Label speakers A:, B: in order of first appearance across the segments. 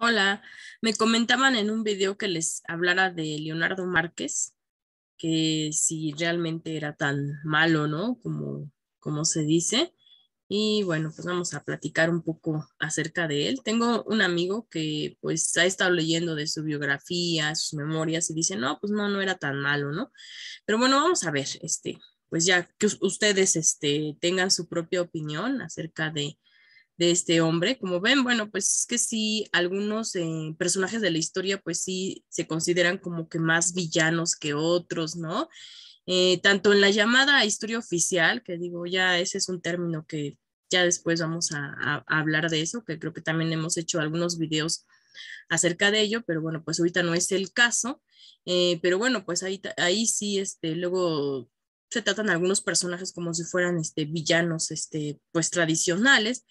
A: Hola, me comentaban en un video que les hablara de Leonardo Márquez, que si realmente era tan malo, ¿no? Como, como se dice. Y bueno, pues vamos a platicar un poco acerca de él. Tengo un amigo que pues ha estado leyendo de su biografía, sus memorias y dice, no, pues no, no era tan malo, ¿no? Pero bueno, vamos a ver, este, pues ya que ustedes este, tengan su propia opinión acerca de, de este hombre. Como ven, bueno, pues es que sí, algunos eh, personajes de la historia, pues sí, se consideran como que más villanos que otros, ¿no? Eh, tanto en la llamada historia oficial, que digo, ya ese es un término que ya después vamos a, hablar de eso, que creo que también hemos hecho algunos videos acerca de ello, pero bueno, pues ahorita no es el caso. Eh, pero bueno, pues ahí, ahí sí, este, luego se tratan algunos personajes como si fueran este, villanos, este, pues tradicionales,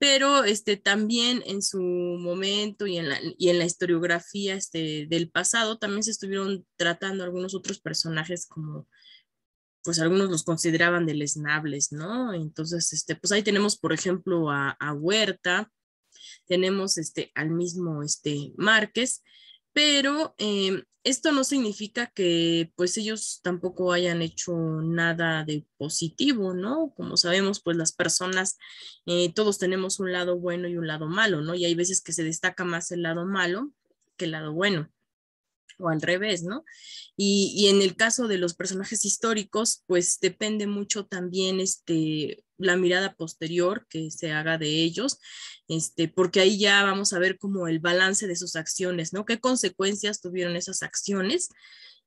A: pero este, también en su momento y en la, y en la historiografía este, del pasado también se estuvieron tratando algunos otros personajes como, pues algunos los consideraban deleznables, ¿no? Entonces, este, pues ahí tenemos, por ejemplo, a, a Huerta, tenemos este, al mismo este, Márquez, pero eh, esto no significa que pues ellos tampoco hayan hecho nada de positivo, ¿no? Como sabemos, pues las personas, eh, todos tenemos un lado bueno y un lado malo, ¿no? Y hay veces que se destaca más el lado malo que el lado bueno o al revés, ¿no? Y, y, en el caso de los personajes históricos, pues depende mucho también este, la mirada posterior que se haga de ellos, este, porque ahí ya vamos a ver como el balance de sus acciones, ¿no? ¿Qué consecuencias tuvieron esas acciones?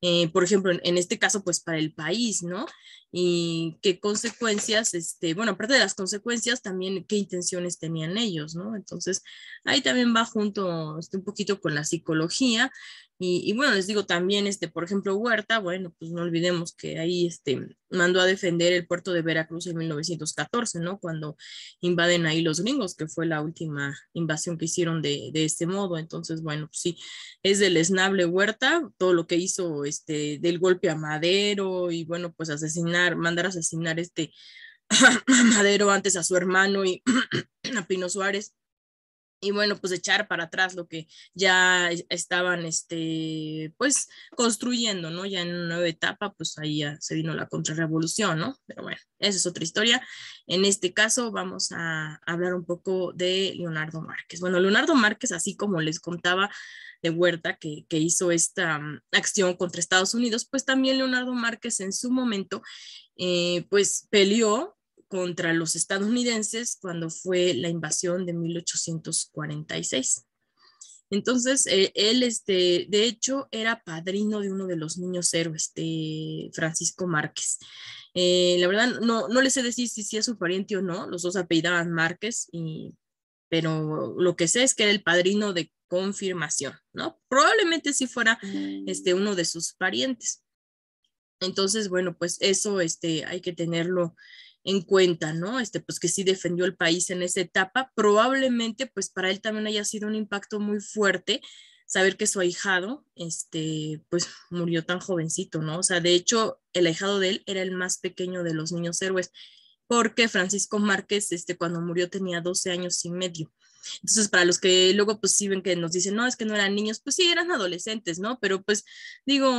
A: Eh, por ejemplo, en, en, este caso, pues para el país, ¿no? Y qué consecuencias, este, bueno, aparte de las consecuencias, también qué intenciones tenían ellos, ¿no? Entonces, ahí también va junto este, un poquito con la psicología y, bueno, les digo también, este, por ejemplo, Huerta, bueno, pues no olvidemos que ahí este, mandó a defender el puerto de Veracruz en 1914, ¿no? Cuando invaden ahí los gringos, que fue la última invasión que hicieron de, de este modo. Entonces, bueno, pues sí, es del esnable Huerta, todo lo que hizo este, del golpe a Madero y bueno, pues asesinar, mandar a asesinar este a Madero antes a su hermano y a Pino Suárez y bueno, pues echar para atrás lo que ya estaban, este, pues construyendo, ¿no? Ya en una nueva etapa, pues ahí ya se vino la contrarrevolución, ¿no? Pero bueno, esa es otra historia. En este caso vamos a hablar un poco de Leonardo Márquez. Bueno, Leonardo Márquez, así como les contaba de Huerta, que, que hizo esta um, acción contra Estados Unidos, pues también Leonardo Márquez en su momento, eh, pues peleó contra los estadounidenses cuando fue la invasión de 1846. Entonces, eh, él, este, de hecho, era padrino de uno de los niños héroes, de Francisco Márquez. Eh, la verdad, no, no le sé decir si, si es su pariente o no, los dos apellidaban Márquez, y, pero lo que sé es que era el padrino de confirmación, ¿no? Probablemente si fuera este, uno de sus parientes. Entonces, bueno, pues eso este, hay que tenerlo en cuenta, ¿no? Este, pues que sí defendió el país en esa etapa, probablemente pues para él también haya sido un impacto muy fuerte saber que su ahijado, este, pues murió tan jovencito, ¿no? O sea, de hecho, el ahijado de él era el más pequeño de los niños héroes, porque Francisco Márquez, este, cuando murió tenía 12 años y medio. Entonces, para los que luego pues sí ven que nos dicen, no, es que no eran niños, pues sí, eran adolescentes, ¿no? Pero pues digo,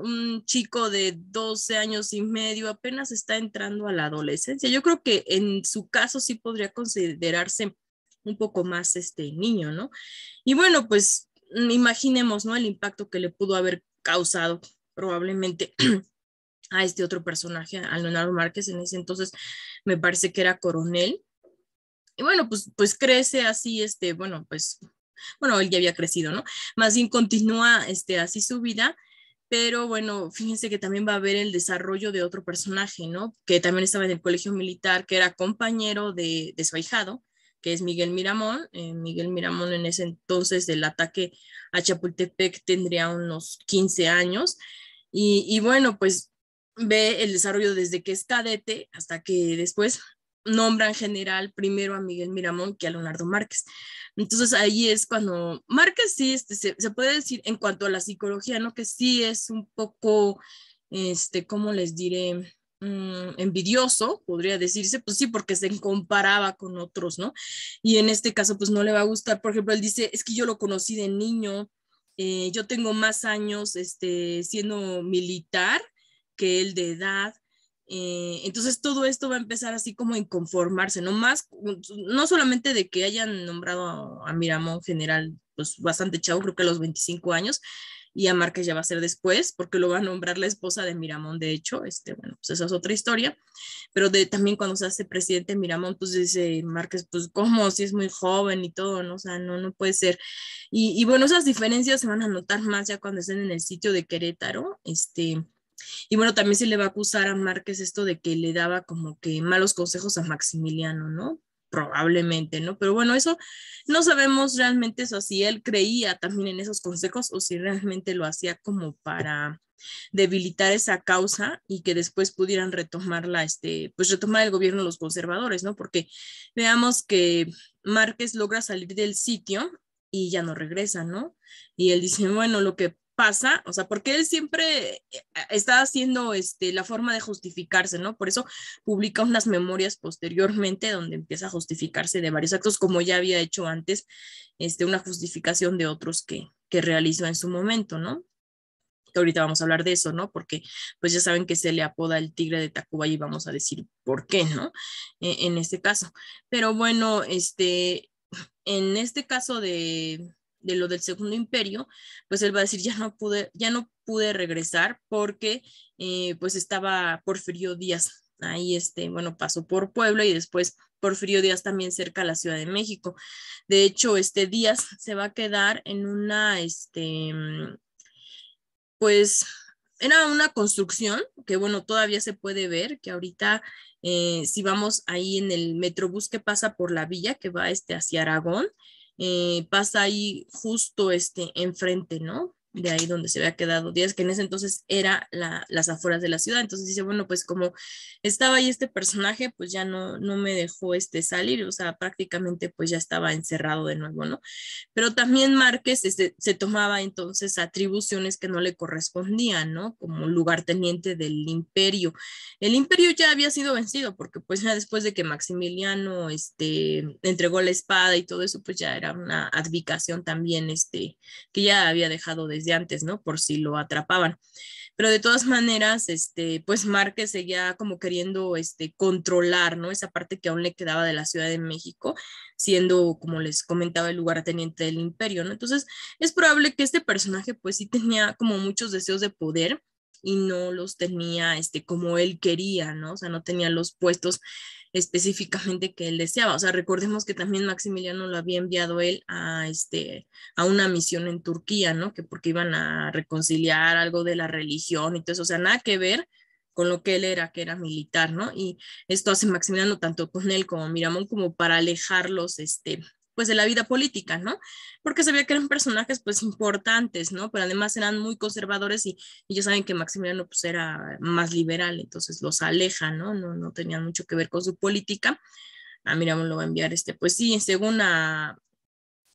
A: un chico de 12 años y medio apenas está entrando a la adolescencia. Yo creo que en su caso sí podría considerarse un poco más este niño, ¿no? Y bueno, pues imaginemos, ¿no? El impacto que le pudo haber causado probablemente a este otro personaje, a Leonardo Márquez, en ese entonces me parece que era coronel, y bueno, pues, pues crece así, este, bueno, pues, bueno, él ya había crecido, ¿no? Más bien continúa este, así su vida, pero bueno, fíjense que también va a haber el desarrollo de otro personaje, ¿no? Que también estaba en el colegio militar, que era compañero de, de su ahijado, que es Miguel Miramón. Eh, Miguel Miramón en ese entonces del ataque a Chapultepec tendría unos 15 años. Y, y bueno, pues ve el desarrollo desde que es cadete hasta que después nombran general primero a Miguel Miramón que a Leonardo Márquez. Entonces ahí es cuando Márquez sí, este, se, puede decir en cuanto a la psicología, ¿no? Que sí es un poco, este, ¿cómo les diré? mm, envidioso, podría decirse, pues sí, porque se comparaba con otros, ¿no? Y en este caso, pues no le va a gustar, por ejemplo, él dice, es que yo lo conocí de niño, eh, yo tengo más años este, siendo militar que él de edad, eh, entonces todo esto va a empezar así como a inconformarse, no más, no solamente de que hayan nombrado a, Miramón general, pues bastante chavo, creo que a los 25 años, y a Márquez ya va a ser después, porque lo va a nombrar la esposa de Miramón, de hecho, este, bueno, pues esa es otra historia, pero de, también cuando se hace presidente Miramón, pues dice Márquez, pues cómo, si es muy joven y todo, ¿no? O sea, no, no puede ser. Y, y bueno, esas diferencias se van a notar más ya cuando estén en el sitio de Querétaro, este, y bueno, también se le va a acusar a Márquez esto de que le daba como que malos consejos a Maximiliano, ¿no? Probablemente, ¿no? Pero bueno, eso no sabemos realmente eso, si él creía también en esos consejos o si realmente lo hacía como para debilitar esa causa y que después pudieran retomarla, este, pues retomar el gobierno los conservadores, ¿no? Porque veamos que Márquez logra salir del sitio y ya no regresa, ¿no? Y él dice, bueno, lo que pasa, o sea, porque él siempre eh, está haciendo este, la forma de justificarse, ¿no? Por eso publica unas memorias posteriormente donde empieza a justificarse de varios actos, como ya había hecho antes, este, una justificación de otros que, que realizó en su momento, ¿no? Que ahorita vamos a hablar de eso, ¿no? Porque pues ya saben que se le apoda el tigre de Tacuba y vamos a decir por qué, ¿no? E, en este caso. Pero bueno, este, en este caso de, de lo del Segundo Imperio, pues él va a decir, ya no pude, ya no pude regresar porque eh, pues estaba Porfirio Díaz ahí, este, bueno, pasó por Puebla y después Porfirio Díaz también cerca a la Ciudad de México. De hecho, este Díaz se va a quedar en una, este, pues era una construcción que, bueno, todavía se puede ver, que ahorita, eh, si vamos ahí en el metrobús que pasa por la villa, que va este, hacia Aragón, eh, pasa ahí justo este enfrente, ¿no? De ahí donde se había quedado Díaz, que en ese entonces era las afueras de la ciudad. Entonces dice, bueno, pues como estaba ahí este personaje, pues ya no, no me dejó este salir, o sea, prácticamente pues ya estaba encerrado de nuevo, ¿no? Pero también Márquez este, se tomaba entonces atribuciones que no le correspondían, ¿no? Como lugarteniente del imperio. El imperio ya había sido vencido, porque pues ya después de que Maximiliano este, entregó la espada y todo eso, pues ya era una advocación también, este, que ya había dejado de de antes, ¿no? Por si lo atrapaban. Pero de todas maneras, este, pues Márquez seguía como queriendo este, controlar, ¿no? Esa parte que aún le quedaba de la Ciudad de México, siendo, como les comentaba, el lugarteniente del imperio, ¿no? Entonces, es probable que este personaje, pues sí tenía como muchos deseos de poder y no los tenía, este, como él quería, ¿no? O sea, no tenía los puestos específicamente que él deseaba. O sea, recordemos que también Maximiliano lo había enviado él a, este, a una misión en Turquía, ¿no? Que porque iban a reconciliar algo de la religión y todo eso, o sea, nada que ver con lo que él era, que era militar, ¿no? Y esto hace Maximiliano tanto con él como Miramón como para alejarlos, este, pues de la vida política, ¿no? Porque sabía que eran personajes pues importantes, ¿no? Pero además eran muy conservadores y, y ya saben que Maximiliano pues era más liberal, entonces los aleja, ¿no? No, no tenían mucho que ver con su política. Ah, mira, lo va a enviar este, pues sí, según a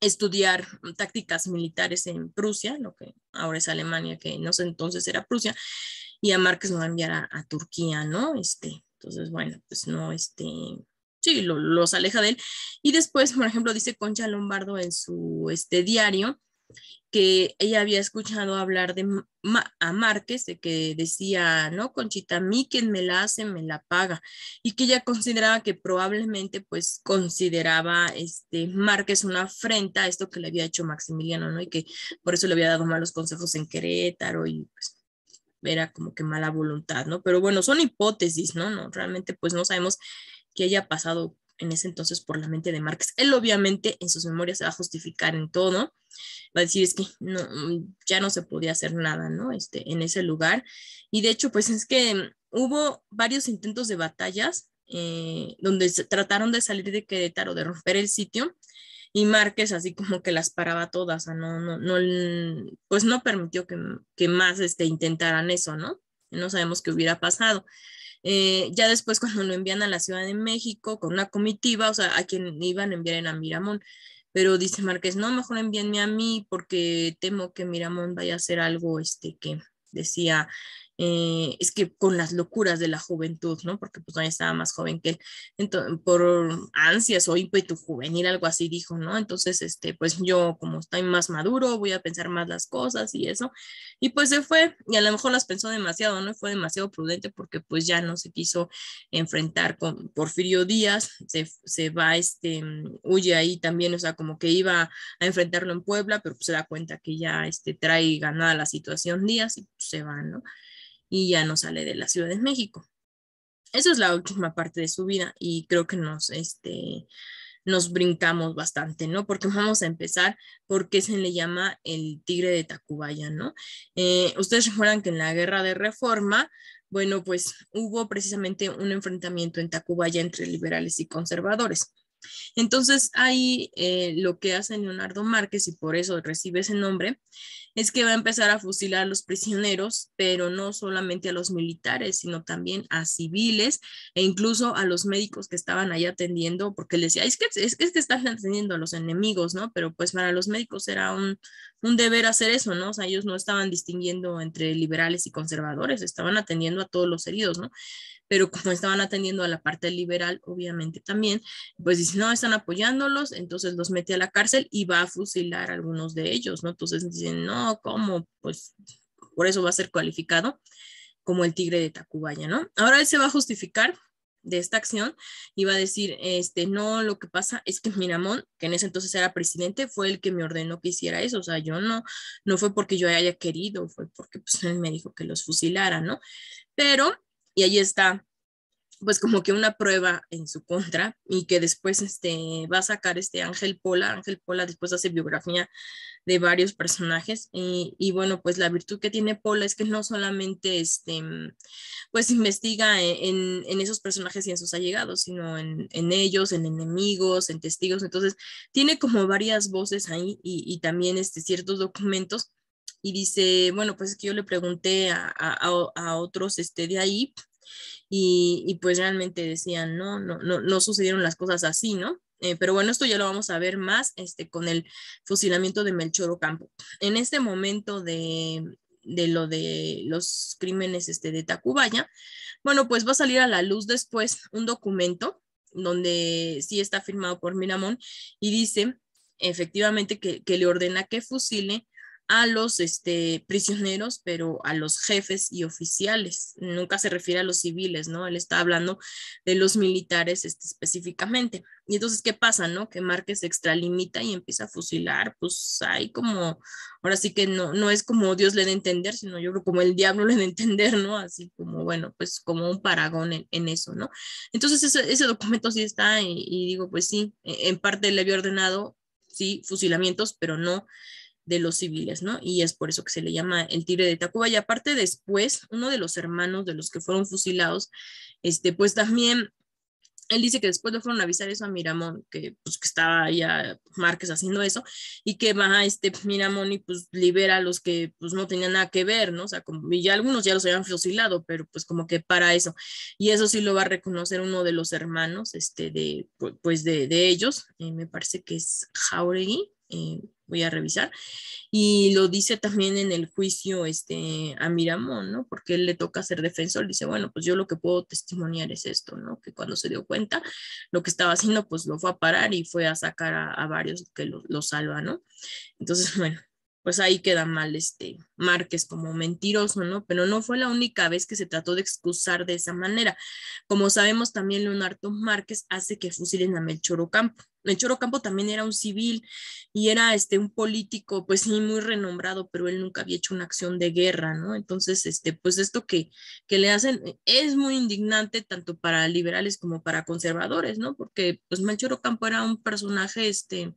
A: estudiar tácticas militares en Prusia, lo que ahora es Alemania, que no sé entonces era Prusia, y a Márquez lo va a enviar a, a Turquía, ¿no? Este, entonces, bueno, pues no, este, sí, los aleja de él. Y después, por ejemplo, dice Concha Lombardo en su este, diario que ella había escuchado hablar de a Márquez, de que decía, no, Conchita, a mí quien me la hace, me la paga, y que ella consideraba que probablemente, pues, consideraba este Márquez una afrenta a esto que le había hecho Maximiliano, ¿no? Y que por eso le había dado malos consejos en Querétaro y pues era como que mala voluntad, ¿no? Pero bueno, son hipótesis, ¿no? No, realmente pues no sabemos que haya pasado en ese entonces por la mente de Márquez. Él obviamente en sus memorias se va a justificar en todo, va a decir es que no, ya no se podía hacer nada, ¿no? Este, en ese lugar. Y de hecho, pues es que hubo varios intentos de batallas eh, donde se trataron de salir de Querétaro, de romper el sitio, y Márquez así como que las paraba todas, no, no, no, pues no permitió que, que más este, intentaran eso, ¿no? No sabemos qué hubiera pasado. Eh, ya después cuando lo envían a la Ciudad de México con una comitiva, o sea, a quien iban a enviar en a Miramón, pero dice Márquez, no, mejor envíenme a mí porque temo que Miramón vaya a hacer algo, este, que decía, eh, es que con las locuras de la juventud, ¿no? Porque pues todavía estaba más joven que él, entonces, por ansias o ímpetu juvenil, algo así dijo, ¿no? Entonces, este, pues yo como estoy más maduro, voy a pensar más las cosas y eso, y pues se fue, y a lo mejor las pensó demasiado, ¿no? Fue demasiado prudente porque pues ya no se quiso enfrentar con Porfirio Díaz, se, se va, este, huye ahí también, o sea, como que iba a enfrentarlo en Puebla, pero pues se da cuenta que ya, este, trae ganada la situación Díaz y pues, se va, ¿no? Y ya no sale de la Ciudad de México. Esa es la última parte de su vida y creo que nos, este, nos brincamos bastante, ¿no? Porque vamos a empezar porque se le llama el tigre de Tacubaya, ¿no? Eh, ustedes recuerdan que en la guerra de reforma, bueno, pues hubo precisamente un enfrentamiento en Tacubaya entre liberales y conservadores. Entonces ahí eh, lo que hace Leonardo Márquez, y por eso recibe ese nombre, es que va a empezar a fusilar a los prisioneros, pero no solamente a los militares, sino también a civiles e incluso a los médicos que estaban ahí atendiendo, porque le decía, es que, es están atendiendo a los enemigos, ¿no? Pero pues para los médicos era un, deber hacer eso, ¿no? O ellos no estaban distinguiendo entre liberales y conservadores, estaban atendiendo a todos los heridos, ¿no? Pero como estaban atendiendo a la parte liberal, obviamente también, pues dice, no, están apoyándolos, entonces los mete a la cárcel y va a fusilar a algunos de ellos, ¿no? Entonces dicen, no, ¿cómo? Pues por eso va a ser cualificado como el tigre de Tacubaya, ¿no? Ahora él se va a justificar de esta acción y va a decir, este, no, lo que pasa es que Miramón, que en ese entonces era presidente, fue el que me ordenó que hiciera eso, o sea, yo no, no fue porque yo haya querido, fue porque pues él me dijo que los fusilara, ¿no? Pero y ahí está pues como que una prueba en su contra y que después este, va a sacar este Ángel Pola. Ángel Pola después hace biografía de varios personajes y, bueno, pues la virtud que tiene Pola es que no solamente este, pues investiga en, en esos personajes y en sus allegados, sino en, en, ellos, en enemigos, en testigos. Entonces tiene como varias voces ahí y, y también este, ciertos documentos y dice, bueno, pues es que yo le pregunté a, a, otros este, de ahí y, y, pues realmente decían, no, no, no, no sucedieron las cosas así, ¿no? Eh, pero bueno, esto ya lo vamos a ver más este, con el fusilamiento de Melchor Ocampo. En este momento de, de lo de los crímenes este, de Tacubaya, bueno, pues va a salir a la luz después un documento donde sí está firmado por Miramón y dice efectivamente que, que le ordena que fusile a los este, prisioneros, pero a los jefes y oficiales. Nunca se refiere a los civiles, ¿no? Él está hablando de los militares este, específicamente. Y entonces, ¿qué pasa, no? Que Márquez se extralimita y empieza a fusilar, pues hay como, ahora sí que no, no es como Dios le a entender, sino yo creo como el diablo le a entender, ¿no? Así como, bueno, pues como un paragón en, eso, ¿no? Entonces, ese, ese, documento sí está y, y digo, pues sí, e, en parte le había ordenado, sí, fusilamientos, pero no de los civiles, ¿no? Y es por eso que se le llama el tigre de Tacuba. Y aparte después, uno de los hermanos de los que fueron fusilados, este, pues también, él dice que después le fueron a avisar eso a Miramón, que pues que estaba ya Márquez haciendo eso, y que va este Miramón y pues libera a los que pues no tenían nada que ver, ¿no? O sea, como, y ya algunos ya los habían fusilado, pero pues como que para eso. Y eso sí lo va a reconocer uno de los hermanos, este, de, pues de, de ellos, eh, me parece que es Jauregui, eh, voy a revisar, y lo dice también en el juicio este, a Miramón, ¿no? Porque él le toca ser defensor, dice, bueno, pues yo lo que puedo testimoniar es esto, ¿no? Que cuando se dio cuenta, lo que estaba haciendo, pues lo fue a parar y fue a sacar a, varios que lo, lo salva, ¿no? Entonces, bueno, pues ahí queda mal este Márquez como mentiroso, ¿no? Pero no fue la única vez que se trató de excusar de esa manera. Como sabemos, también Leonardo Márquez hace que fusilen a Melchor Ocampo. Melchor Ocampo también era un civil y era este un político, pues sí, muy renombrado, pero él nunca había hecho una acción de guerra, ¿no? Entonces, este, pues esto que, que le hacen es muy indignante tanto para liberales como para conservadores, ¿no? Porque pues Melchor Ocampo era un personaje, este,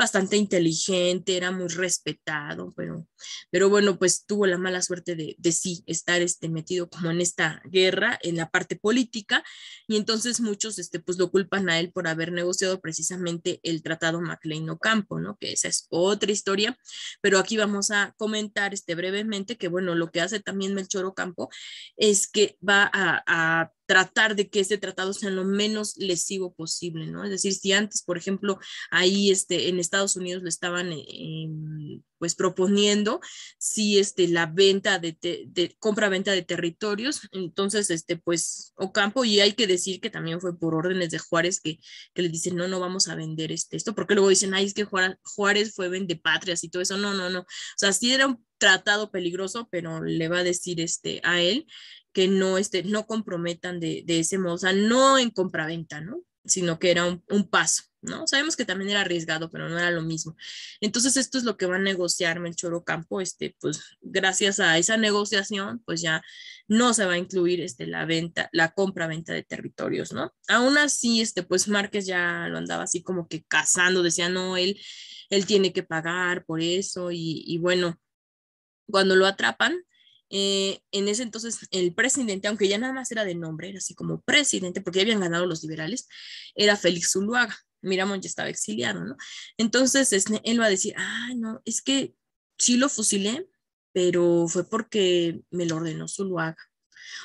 A: bastante inteligente, era muy respetado, pero, pero bueno, pues tuvo la mala suerte de, sí estar este, metido como en esta guerra, en la parte política, y entonces muchos este, pues lo culpan a él por haber negociado precisamente el tratado MacLean-Ocampo, ¿no? Que esa es otra historia, pero aquí vamos a comentar este, brevemente que bueno, lo que hace también Melchor Ocampo es que va a, a tratar de que este tratado sea lo menos lesivo posible, ¿no? Es decir, si antes, por ejemplo, ahí este, en Estados Unidos le estaban eh, pues proponiendo si este, la venta de, de compra-venta de territorios, entonces, este, pues, Ocampo, y hay que decir que también fue por órdenes de Juárez que, que le dicen, no, no vamos a vender este, esto, porque luego dicen, ay, es que Juárez fue vende patrias y todo eso, no, no, no, o sea, sí era un tratado peligroso, pero le va a decir este, a él que no, este, no comprometan de, ese modo, o sea, no en compraventa, ¿no? sino que era un, paso, ¿no? Sabemos que también era arriesgado, pero no era lo mismo. Entonces, esto es lo que va a negociar Melchor Ocampo, este, pues gracias a esa negociación, pues ya no se va a incluir este, la venta, la compra-venta de territorios, ¿no? Aún así, este, pues Márquez ya lo andaba así como que cazando, decía, no, él, él tiene que pagar por eso, y bueno, cuando lo atrapan, eh, en ese entonces el presidente, aunque ya nada más era de nombre, era así como presidente, porque ya habían ganado los liberales, era Félix Zuluaga. Miramón ya estaba exiliado, ¿no? Entonces este, él va a decir, ah, no, es que sí lo fusilé, pero fue porque me lo ordenó Zuluaga.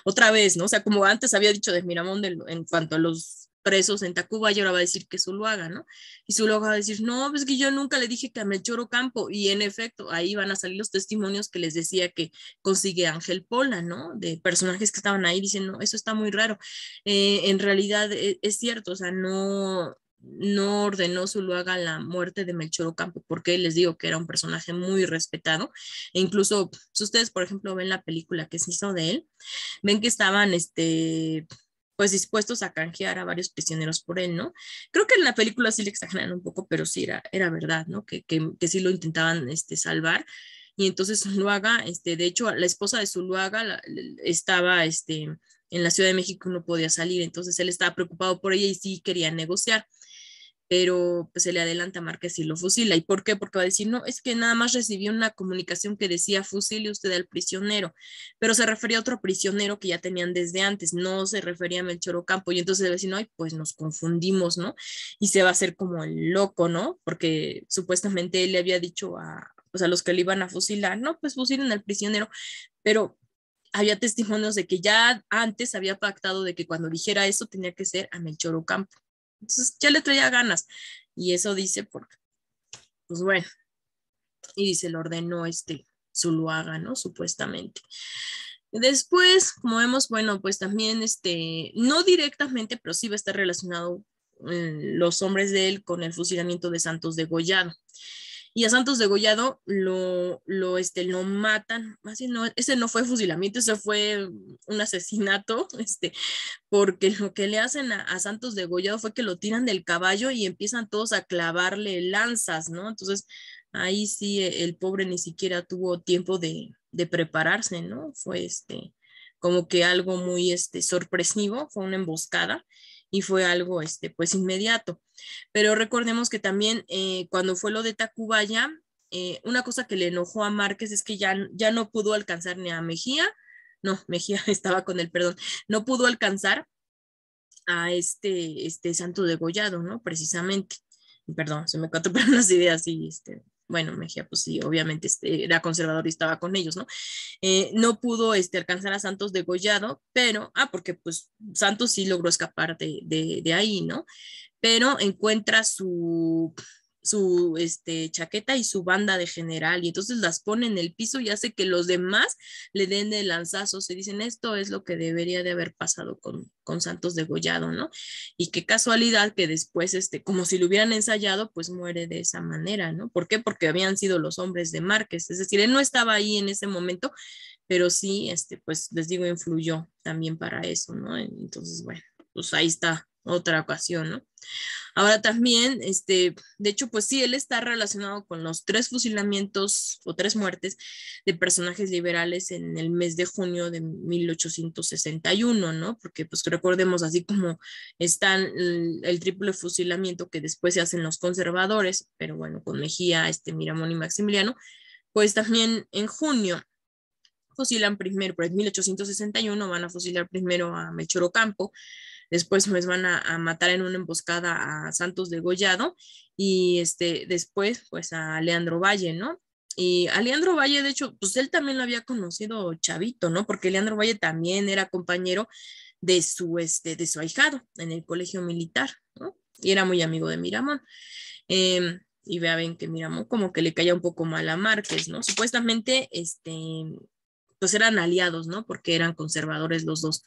A: Otra vez, ¿no? O sea, como antes había dicho de Miramón en cuanto a los presos en Tacuba y ahora va a decir que Zuluaga, ¿no? Y Zuluaga va a decir, no, pues que yo nunca le dije que a Melchor Campo y en efecto, ahí van a salir los testimonios que les decía que consigue Ángel Pola, ¿no? De personajes que estaban ahí diciendo, no, eso está muy raro. Eh, en realidad es, es, cierto, o sea, no, no ordenó Zuluaga la muerte de Melchor Ocampo, porque les digo que era un personaje muy respetado. E incluso, si ustedes, por ejemplo, ven la película que se hizo de él, ven que estaban, este, pues dispuestos a canjear a varios prisioneros por él, ¿no? Creo que en la película sí le exageran un poco, pero sí era, era verdad, ¿no? Que, que, que sí lo intentaban este, salvar. Y entonces Zuluaga, este, de hecho, la esposa de Zuluaga la, estaba este, en la Ciudad de México, no podía salir, entonces él estaba preocupado por ella y sí quería negociar pero pues se le adelanta a Márquez y lo fusila. ¿Y por qué? Porque va a decir, no, es que nada más recibió una comunicación que decía fusile usted al prisionero, pero se refería a otro prisionero que ya tenían desde antes, no se refería a Melchor Ocampo. Y entonces va a decir, no, pues nos confundimos, ¿no? Y se va a hacer como el loco, ¿no? Porque supuestamente él le había dicho a, pues, a los que le iban a fusilar, no, pues fusilen al prisionero, pero había testimonios de que ya antes había pactado de que cuando dijera eso tenía que ser a Melchor Ocampo. Entonces ya le traía ganas. Y eso dice porque, pues bueno, y dice, lo ordenó este Zuluaga, ¿no? Supuestamente. Después, como vemos, bueno, pues también, este, no directamente, pero sí va a estar relacionado eh, los hombres de él con el fusilamiento de Santos de Gollado y a Santos Degollado lo, lo, este, lo matan, así no, ese no fue fusilamiento, ese fue un asesinato, este, porque lo que le hacen a, a Santos Degollado fue que lo tiran del caballo y empiezan todos a clavarle lanzas, ¿no? Entonces, ahí sí el pobre ni siquiera tuvo tiempo de, de prepararse, ¿no? Fue este, como que algo muy este, sorpresivo, fue una emboscada y fue algo este, pues inmediato. Pero recordemos que también eh, cuando fue lo de Tacubaya, eh, una cosa que le enojó a Márquez es que ya, ya no pudo alcanzar ni a Mejía, no, Mejía estaba con el perdón, no pudo alcanzar a este, este santo degollado, ¿no? Precisamente. Perdón, se me pero las ideas y este, bueno, Mejía, pues sí, obviamente este, era conservador y estaba con ellos, ¿no? Eh, no pudo este, alcanzar a Santos degollado, pero, ah, porque pues Santos sí logró escapar de, de, de ahí, ¿no? Pero encuentra su, su este, chaqueta y su banda de general y entonces las pone en el piso y hace que los demás le den el lanzazo, se dicen esto es lo que debería de haber pasado con, con Santos degollado, ¿no? Y qué casualidad que después, este, como si lo hubieran ensayado, pues muere de esa manera, ¿no? ¿Por qué? Porque habían sido los hombres de Márquez, es decir, él no estaba ahí en ese momento, pero sí, este, pues les digo, influyó también para eso, ¿no? Entonces, bueno, pues ahí está otra ocasión, ¿no? Ahora también, este, de hecho, pues sí, él está relacionado con los tres fusilamientos o tres muertes de personajes liberales en el mes de junio de 1861, ¿no? Porque pues recordemos así como están el, triple fusilamiento que después se hacen los conservadores, pero bueno, con Mejía, este, Miramón y Maximiliano, pues también en junio fusilan primero, pues en 1861 van a fusilar primero a Melchor Ocampo, después pues van a, matar en una emboscada a Santos de Gollado y este, después pues a Leandro Valle, ¿no? Y a Leandro Valle, de hecho, pues él también lo había conocido chavito, ¿no? Porque Leandro Valle también era compañero de su, este, de su ahijado en el colegio militar, ¿no? Y era muy amigo de Miramón. Em, y vea, que Miramón como que le caía un poco mal a Márquez, ¿no? Supuestamente, este, pues eran aliados, ¿no? Porque eran conservadores los dos.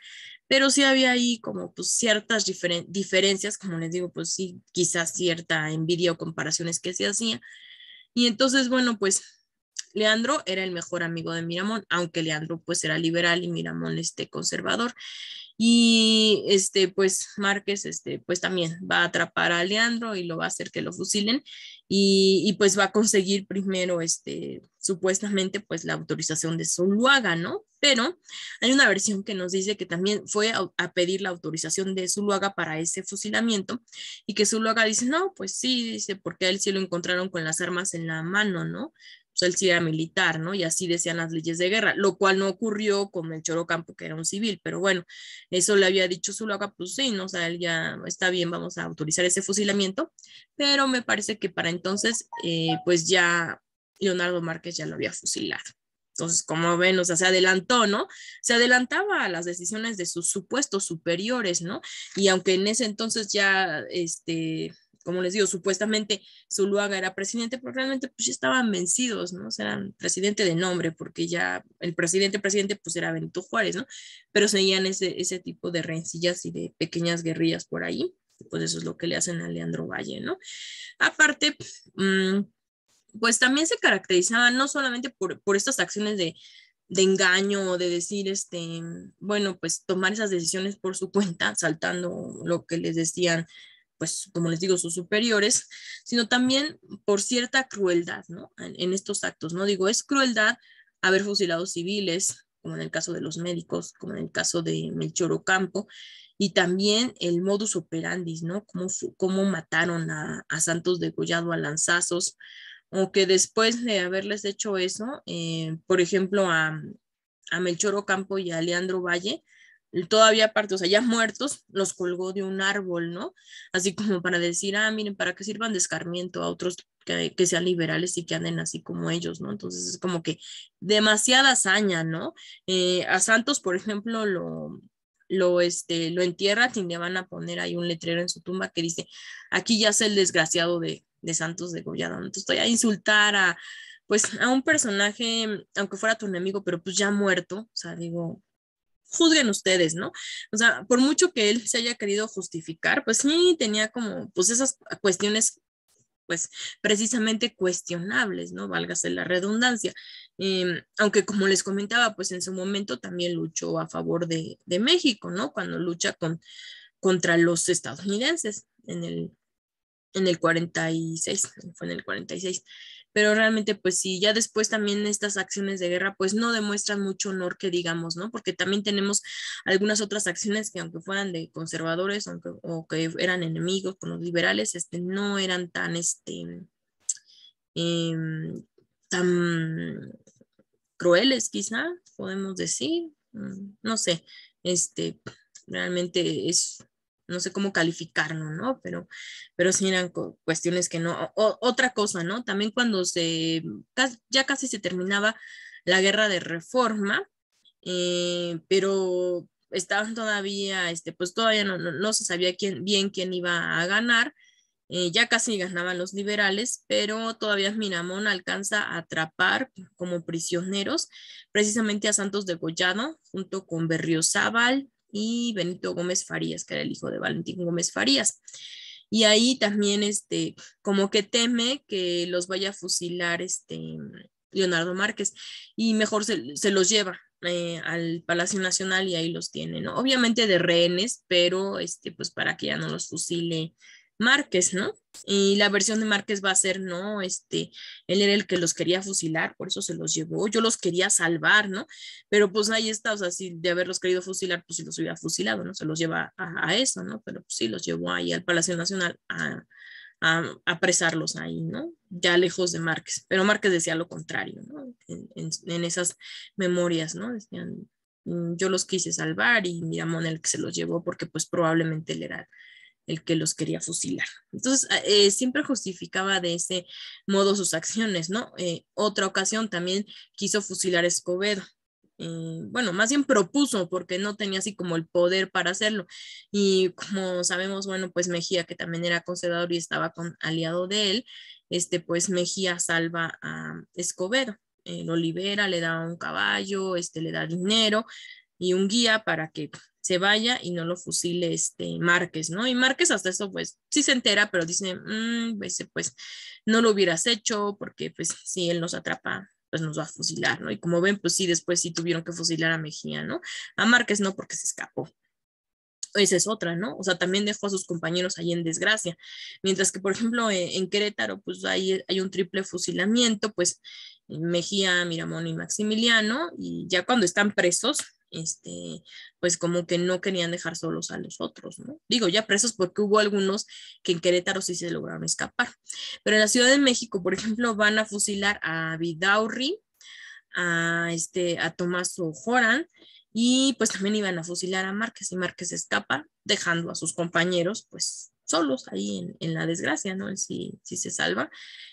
A: Pero sí había ahí como pues ciertas diferencias, como les digo, pues sí, quizás cierta envidia o comparaciones que se hacía. Y entonces, bueno, pues Leandro era el mejor amigo de Miramón, aunque Leandro pues era liberal y Miramón este conservador. Y este, pues Márquez, este, pues también va a atrapar a Leandro y lo va a hacer que lo fusilen y, pues va a conseguir primero, este, supuestamente, pues la autorización de Zuluaga, ¿no? Pero hay una versión que nos dice que también fue a, a pedir la autorización de Zuluaga para ese fusilamiento y que Zuluaga dice, no, pues sí, dice, porque a él sí lo encontraron con las armas en la mano, ¿no? Pues él sí era militar, ¿no? Y así decían las leyes de guerra, lo cual no ocurrió con el Chorocampo, que era un civil, pero bueno, eso le había dicho Zuluaga, pues sí, ¿no? O sea, él ya está bien, vamos a autorizar ese fusilamiento, pero me parece que para entonces, eh, pues ya Leonardo Márquez ya lo había fusilado. Entonces, como ven, o sea, se adelantó, ¿no? Se adelantaba a las decisiones de sus supuestos superiores, ¿no? Y aunque en ese entonces ya, este, como les digo, supuestamente Zuluaga era presidente, pero realmente pues ya estaban vencidos, ¿no? O sea, eran presidente de nombre, porque ya el presidente, presidente, pues era Benito Juárez, ¿no? Pero seguían ese, ese tipo de rencillas y de pequeñas guerrillas por ahí, pues eso es lo que le hacen a Leandro Valle, ¿no? Aparte, mm, pues también se caracterizaba no solamente por, por estas acciones de, de engaño o de decir, este, bueno, pues tomar esas decisiones por su cuenta, saltando lo que les decían pues como les digo, sus superiores, sino también por cierta crueldad, ¿no? En, estos actos, ¿no? Digo, es crueldad haber fusilado civiles, como en el caso de los médicos, como en el caso de Melchor Ocampo, y también el modus operandi, ¿no? Cómo, cómo mataron a, Santos degollado a lanzazos, o que después de haberles hecho eso, eh, por ejemplo, a, a Melchor Ocampo y a Leandro Valle, todavía aparte, o sea, ya muertos, los colgó de un árbol, ¿no? Así como para decir, ah, miren, para que sirvan de escarmiento a otros que, sean liberales y que anden así como ellos, ¿no? Entonces es como que demasiada hazaña, ¿no? Eh, a Santos, por ejemplo, lo, lo, este, lo entierran y le van a poner ahí un letrero en su tumba que dice, aquí ya es el desgraciado de, de Santos de Goyado, Entonces estoy a insultar a, pues, a un personaje, aunque fuera tu enemigo, pero pues ya muerto, o sea, digo, juzguen ustedes, ¿no? O sea, por mucho que él se haya querido justificar, pues sí tenía como, pues esas cuestiones, pues precisamente cuestionables, ¿no? Válgase la redundancia. Em, aunque como les comentaba, pues en su momento también luchó a favor de, de México, ¿no? Cuando lucha con, contra los estadounidenses en el, en el 46, fue en el 46 pero realmente pues sí, ya después también estas acciones de guerra pues no demuestran mucho honor que digamos, ¿no? Porque también tenemos algunas otras acciones que aunque fueran de conservadores aunque, o que eran enemigos con los liberales, este, no eran tan, este, em, tan crueles quizá, podemos decir, mm, no sé, este, realmente es no sé cómo calificarlo, ¿no? Pero, pero sí eran cuestiones que no. otra cosa, ¿no? También cuando se, ya casi se terminaba la guerra de reforma, eh, pero estaban todavía, este, pues todavía no, se sabía bien quién iba a ganar. Eh, ya casi ganaban los liberales, pero todavía Miramón alcanza a atrapar como prisioneros precisamente a Santos de Gollado junto con Berriozábal, y Benito Gómez Farías, que era el hijo de Valentín Gómez Farías. Y ahí también, este, como que teme que los vaya a fusilar este Leonardo Márquez y mejor se, se los lleva eh, al Palacio Nacional y ahí los tiene, ¿no? Obviamente de rehenes, pero este, pues para que ya no los fusile Márquez, ¿no? Y la versión de Márquez va a ser, no, este, él era el que los quería fusilar, por eso se los llevó, yo los quería salvar, ¿no? Pero pues ahí está, o sea, si de haberlos querido fusilar, pues si los hubiera fusilado, ¿no? Se los lleva a, eso, ¿no? Pero pues sí, los llevó ahí al Palacio Nacional a, apresarlos ahí, ¿no? Ya lejos de Márquez, pero Márquez decía lo contrario, ¿no? En, en esas memorias, ¿no? Decían, mm, yo los quise salvar y Miramón el que se los llevó porque pues probablemente él era el que los quería fusilar. Entonces, eh, siempre justificaba de ese modo sus acciones, ¿no? Eh, otra ocasión también quiso fusilar a Escobedo, eh, bueno, más bien propuso porque no tenía así como el poder para hacerlo. Y como sabemos, bueno, pues Mejía, que también era conservador y estaba con aliado de él, este, pues Mejía salva a Escobedo, lo libera, le da un caballo, este, le da dinero y un guía para que se vaya y no lo fusile este Márquez, ¿no? Y Márquez hasta eso pues sí se entera, pero dice, mm, pues, pues no lo hubieras hecho porque pues si él nos atrapa, pues nos va a fusilar, ¿no? Y como ven, pues sí, después sí tuvieron que fusilar a Mejía, ¿no? A Márquez no porque se escapó. Esa es otra, ¿no? O sea, también dejó a sus compañeros ahí en desgracia. Mientras que, por ejemplo, e, en, Querétaro, pues ahí hay un triple fusilamiento, pues Mejía, Miramón y Maximiliano, y ya cuando están presos, este, pues como que no querían dejar solos a los otros, ¿no? Digo, ya presos porque hubo algunos que en Querétaro sí se lograron escapar. Pero en la Ciudad de México, por ejemplo, van a fusilar a Vidaurri, a, este, a Tomás Joran, y pues también iban a fusilar a Márquez y Márquez escapa, dejando a sus compañeros pues solos ahí en, en la desgracia, ¿no? Sí, se salva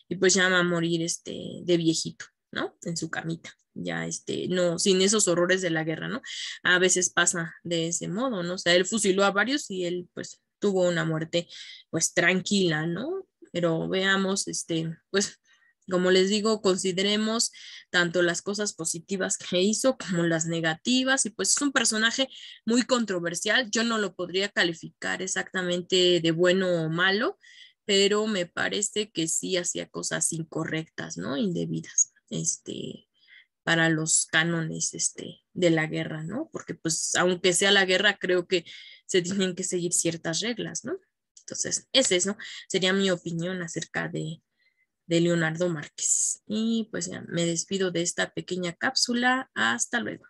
A: y pues ya va a morir este, de viejito, ¿no? En su camita ya este, no, sin esos horrores de la guerra, ¿no? A veces pasa de ese modo, ¿no? O sea, él fusiló a varios y él pues tuvo una muerte pues tranquila, ¿no? Pero veamos, este, pues como les digo, consideremos tanto las cosas positivas que hizo como las negativas y pues es un personaje muy controversial. Yo no lo podría calificar exactamente de bueno o malo, pero me parece que sí hacía cosas incorrectas, ¿no? Indebidas. Este, para los cánones este, de la guerra, ¿no? Porque pues aunque sea la guerra, creo que se tienen que seguir ciertas reglas, ¿no? Entonces, ese eso sería mi opinión acerca de, de Leonardo Márquez. Y pues ya me despido de esta pequeña cápsula. Hasta luego.